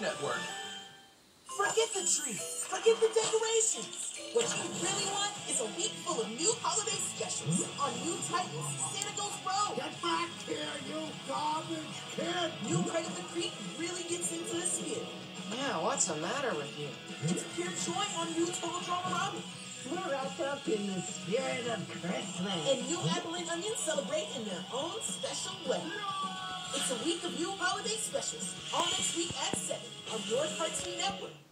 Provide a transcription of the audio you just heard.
Network. Forget the tree. Forget the decorations. What you really want is a week full of new holiday specials on New Titans Santa Goes Road. Get back here, you garbage kid! New Craig of the Creek really gets into the skin. Yeah, what's the matter with you? It's pure joy on new Total DramaRama. We're wrapped up in the spirit of Christmas. And new Apple and Onion celebrate in their own special way. It's a week of new holiday specials. All next week at 7 on your Cartoon Network.